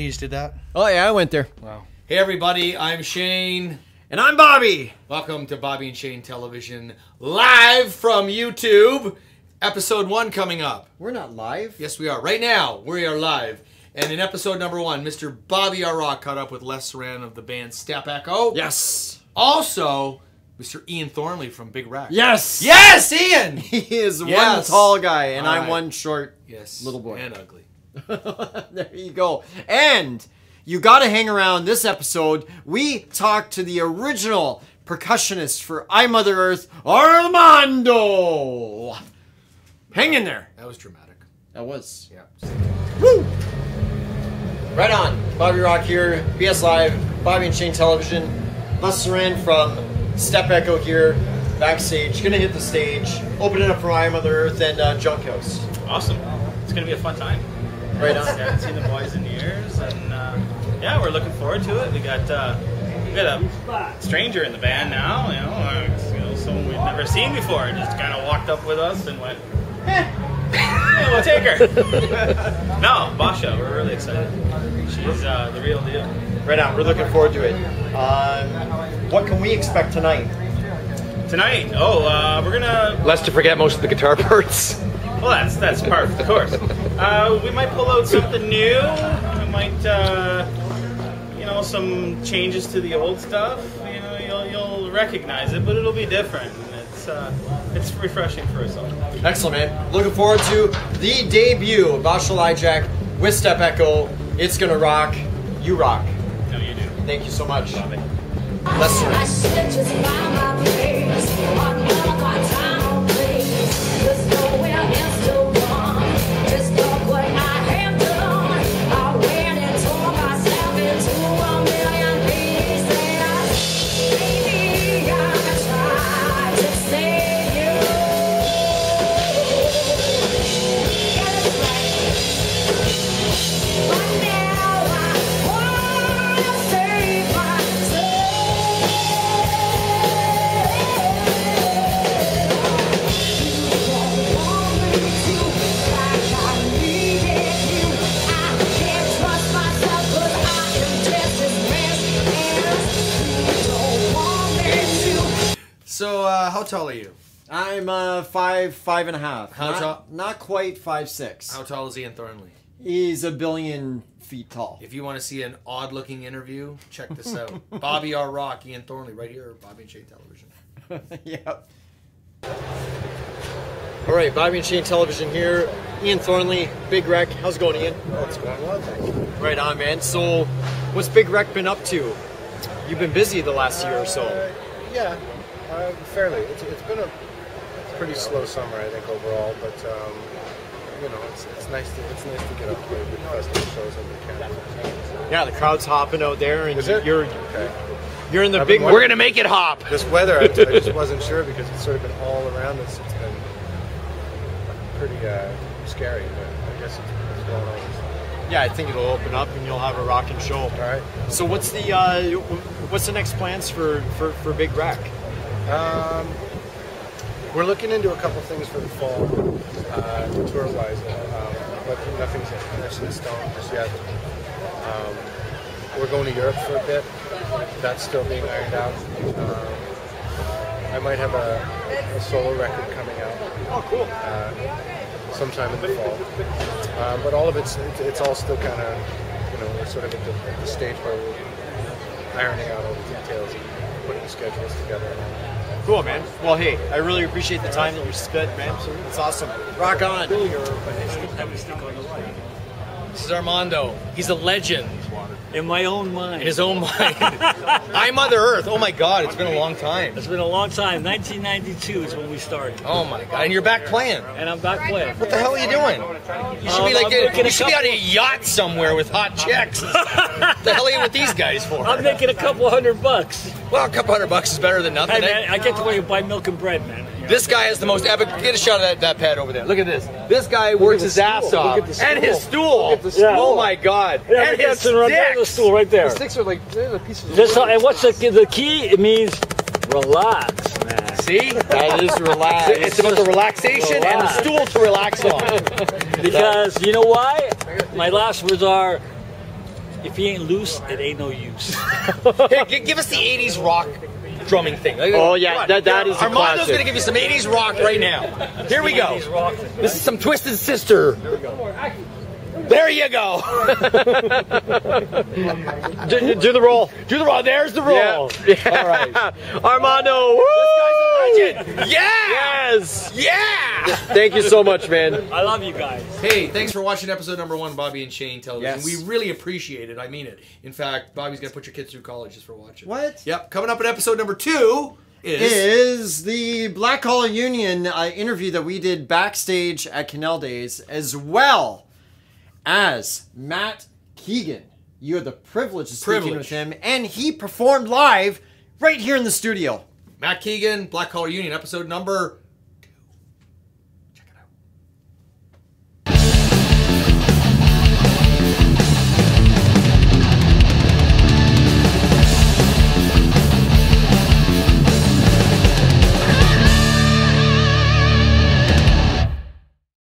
Really, you just did that? Oh yeah, I went there. Wow. Hey everybody, I'm Shane. And I'm Bobby. Welcome to Bobby and Shane Television, live from YouTube. Episode one coming up. We're not live. Yes, we are. Right now, we are live. And in episode number one, Mr. Bobby R. Rock caught up with Les Serran of the band Step Echo. Yes. Also, Mr. Ian Thornley from Big Wreck. Yes. Yes, Ian! He is Yes. one tall guy, and All I'm right. one short. yes. Little boy. And ugly. there you go. And you got to hang around this episode. We talked to the original percussionist for I Mother Earth, Armando. Hang in there. That was dramatic. That was. Yeah. Woo! Right on. Bobby Rock here, BS Live, Bobby and Shane Television. Les Serran from Step Echo here, backstage. Gonna hit the stage, open it up for I Mother Earth and uh, Junkhouse. Awesome. It's going to be a fun time. Right I on. haven't seen the boys in years, and uh, yeah, we're looking forward to it. We got uh, we got a stranger in the band now, you know, uh, you know, someone we've never seen before. Just kind of walked up with us and went, eh, yeah, we'll take her. no, Basha, we're really excited. She's uh, the real deal. Right on. We're looking forward to it. Um, what can we expect tonight? Tonight, oh, uh, we're gonna Less to forget most of the guitar parts. Well, that's that's part of the course. Uh, we might pull out something new. We might, uh, you know, some changes to the old stuff. You know, you'll you'll recognize it, but it'll be different. It's uh, it's refreshing for us all. Excellent, man. Looking forward to the debut of Bashal Jack with Step Echo. It's gonna rock. You rock. No, you do. Thank you so much. Bobby. Les Serran. So, uh, how tall are you? I'm uh, five, five and a half. How not, tall? Not quite five six. How tall is Ian Thornley? He's a billion feet tall. If you want to see an odd looking interview, check this out. Bobby R. Rock, Ian Thornley, right here, Bobby and Shane Television. yep. All right, Bobby and Shane Television here. Ian Thornley, Big Wreck. How's it going, Ian? Oh, it's going well, thank you. Right on, man. So, what's Big Wreck been up to? You've been busy the last year or so. Uh, yeah, uh, fairly. It's, it's been a pretty slow summer, I think, overall. But um, you know, it's, it's nice to it's nice to get up here with festival shows over the. Yeah, the crowd's hopping out there, and Is it? you're Okay. you're in the I've big. wondering- gonna make it hop. This weather, I, I just wasn't sure because it's sort of been all around us. It's been pretty uh, scary, but I guess it's, it's going on. Yeah, I think it'll open up, and you'll have a rocking show. All right. So, what's the uh, what's the next plans for for, for Big Wreck? Um, we're looking into a couple things for the fall, uh, tour-wise, um, but nothing's set in stone just yet. Um, we're going to Europe for a bit. That's still being ironed out. Um, I might have a, a solo record coming out Oh, cool. uh, sometime in the fall. Um, but all of it's, it's it's all still kind of, you know, we're sort of at the, at the stage where we're ironing out all the details putting schedules together. And all that. Cool, man. Well, hey, I really appreciate the time that you spent, man. It's awesome. Rock on. This is Armando. He's a legend in my own mind. in his own mind. I Mother Earth. Oh my God, it's been a long time. It's been a long time. 1992 is when we started, Oh my God, and you're back playing. and I'm back playing. What the hell are you doing? You should be Um, like I'm you a should be on a yacht somewhere with hot chicks. what the hell are you with these guys for? I'm making a couple hundred bucks. Well, a couple hundred bucks is better than nothing. Hey man, I get to you buy milk and bread, man. You know? This guy has the most epic. Get a shot of that, that pad over there. Look at this. This guy works his ass off. at the stool. And his stool. Look at the oh stool. Oh my God. Yeah, and that's his in right there, the stool right there. The sticks are like they're the pieces. of Just uh, and what's the the key? It means relax, man. See? That is relax. It's about the relaxation and the stool to relax on. Because you know why? My last words are, if he ain't loose, it ain't no use. Here, give us the 80s rock drumming thing. Like, Oh, yeah, that- that is a Armando's classic. going to give you some 80s rock right now. Here we go. This is some Twisted Sister. There you go. do, do the roll. Do the roll. There's the roll. Yeah. All right. Armando. Woo! This guy's a legend. Yeah. Yes. Yeah. Thank you so much, man. I love you guys. Hey, thanks for watching episode number one, Bobby and Shane Television. Yes. We really appreciate it. I mean it. In fact, Bobby's gonna put your kids through college just for watching. What? Yep. Coming up in episode number two is is the Black Collar Union uh, interview that we did backstage at Canal Days, as well as Matt Keegan. You had the privilege of speaking Privilege. with him, and he performed live right here in the studio. Matt Keegan, Black Collar Union, episode number